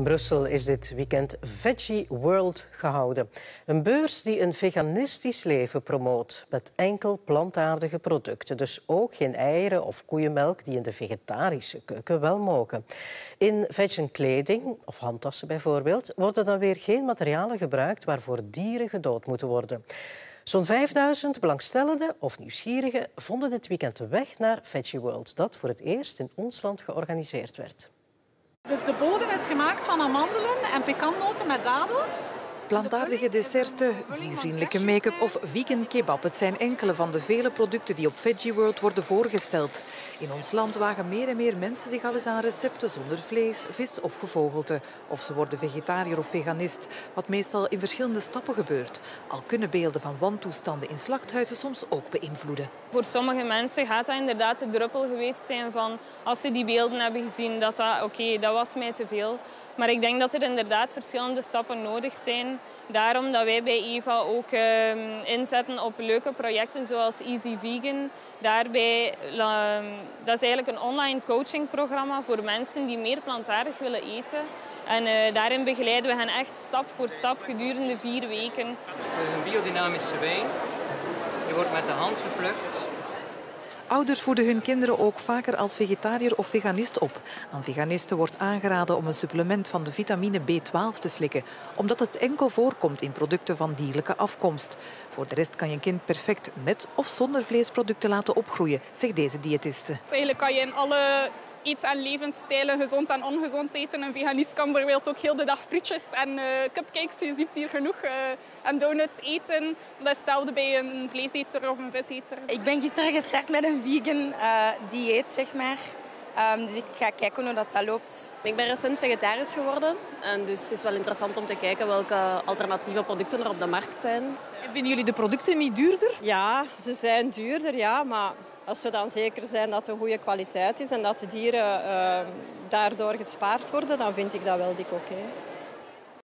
In Brussel is dit weekend Veggie World gehouden. Een beurs die een veganistisch leven promoot met enkel plantaardige producten. Dus ook geen eieren of koeienmelk die in de vegetarische keuken wel mogen. In vegan kleding, of handtassen bijvoorbeeld, worden dan weer geen materialen gebruikt waarvoor dieren gedood moeten worden. Zo'n 5000 belangstellenden of nieuwsgierigen vonden dit weekend de weg naar Veggie World, dat voor het eerst in ons land georganiseerd werd. Dus de bodem is gemaakt van amandelen en pekannoten met dadels. Plantaardige desserten, diervriendelijke make-up of vegan kebab. Het zijn enkele van de vele producten die op Veggie World worden voorgesteld. In ons land wagen meer en meer mensen zich al eens aan recepten zonder vlees, vis of gevogelte. Of ze worden vegetariër of veganist, wat meestal in verschillende stappen gebeurt. Al kunnen beelden van wantoestanden in slachthuizen soms ook beïnvloeden. Voor sommige mensen gaat dat inderdaad de druppel geweest zijn van als ze die beelden hebben gezien dat dat oké, dat was mij te veel. Maar ik denk dat er inderdaad verschillende stappen nodig zijn. Daarom dat wij bij EVA ook uh, inzetten op leuke projecten zoals Easy Vegan. Daarbij, uh, dat is eigenlijk een online coachingprogramma voor mensen die meer plantaardig willen eten. En uh, daarin begeleiden we hen echt stap voor stap gedurende vier weken. Het is een biodynamische wijn. Die wordt met de hand geplukt Ouders voeden hun kinderen ook vaker als vegetariër of veganist op. Aan veganisten wordt aangeraden om een supplement van de vitamine B12 te slikken, omdat het enkel voorkomt in producten van dierlijke afkomst. Voor de rest kan je kind perfect met of zonder vleesproducten laten opgroeien, zegt deze diëtiste. Eigenlijk kan je in alle eet- en levensstijlen, gezond en ongezond eten. Een veganist kan bijvoorbeeld ook heel de dag frietjes en uh, cupcakes, je ziet hier genoeg, en donuts eten. Dat is hetzelfde bij een vleeseter of een viseter. Ik ben gisteren gestart met een vegan uh, dieet, zeg maar. Um, dus ik ga kijken hoe dat, dat loopt. Ik ben recent vegetarisch geworden. En dus het is wel interessant om te kijken welke alternatieve producten er op de markt zijn. En vinden jullie de producten niet duurder? Ja, ze zijn duurder, ja, maar als we dan zeker zijn dat het goede kwaliteit is en dat de dieren uh, daardoor gespaard worden, dan vind ik dat wel dik oké. Okay.